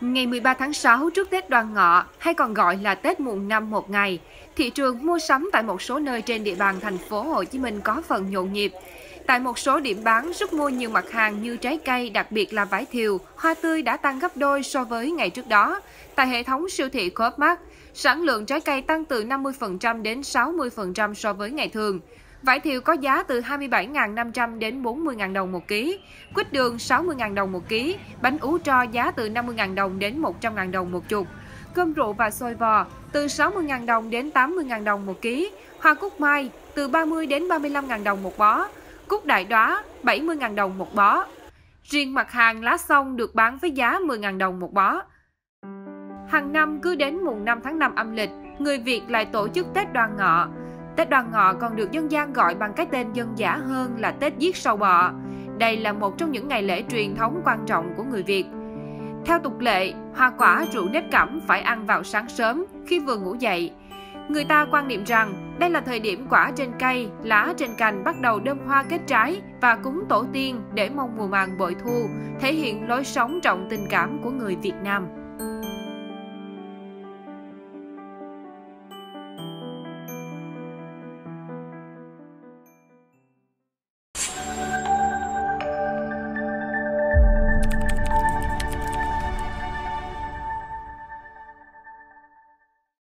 Ngày 13 tháng 6 trước Tết Đoan Ngọ, hay còn gọi là Tết mùng năm một ngày, thị trường mua sắm tại một số nơi trên địa bàn thành phố Hồ Chí Minh có phần nhộn nhịp. Tại một số điểm bán sức mua nhiều mặt hàng như trái cây, đặc biệt là vải thiều, hoa tươi đã tăng gấp đôi so với ngày trước đó. Tại hệ thống siêu thị Coopmart, sản lượng trái cây tăng từ 50% đến 60% so với ngày thường. Vải thiều có giá từ 27.500 đến 40.000 đồng một ký, quýt đường 60.000 đồng một ký, bánh ú tro giá từ 50.000 đồng đến 100.000 đồng một chục, cơm rượu và xôi vò từ 60.000 đồng đến 80.000 đồng một ký, hoa cúc mai từ 30 đến 35.000 đồng một bó, cúc đại đóa 70.000 đồng một bó. Riêng mặt hàng lá sông được bán với giá 10.000 đồng một bó. Hàng năm cứ đến mùng 5 tháng 5 âm lịch, người Việt lại tổ chức Tết Đoan Ngọ. Tết Đoan Ngọ còn được dân gian gọi bằng cái tên dân dã hơn là Tết Giết Sâu Bọ. Đây là một trong những ngày lễ truyền thống quan trọng của người Việt. Theo tục lệ, hoa quả rượu nếp cẩm phải ăn vào sáng sớm khi vừa ngủ dậy. Người ta quan niệm rằng đây là thời điểm quả trên cây, lá trên cành bắt đầu đơm hoa kết trái và cúng tổ tiên để mong mùa màng bội thu, thể hiện lối sống trọng tình cảm của người Việt Nam.